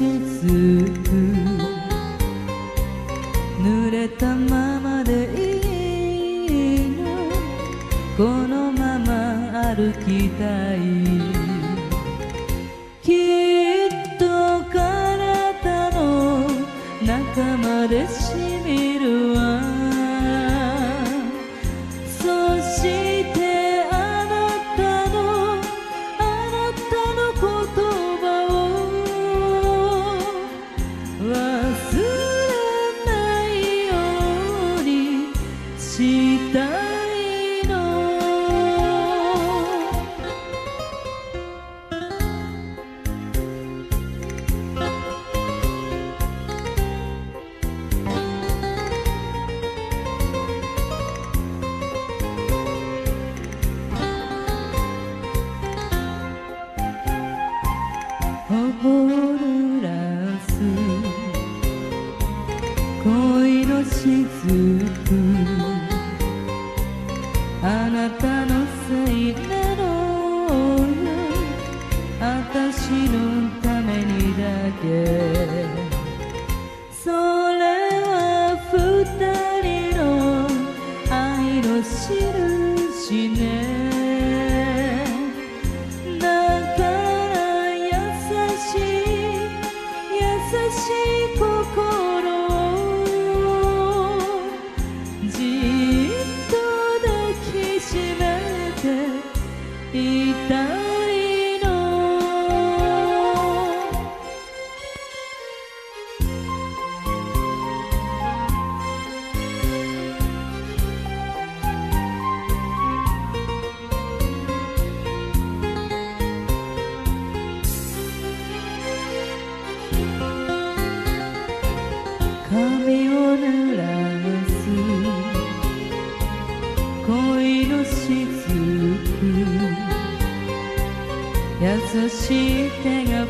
ぬ濡れたままでいいの。このまま歩きたい。頬濡らす。恋のしずくあなたのせいなのよ私のためにだけ。髪を濡らす恋のしずく。優しい手が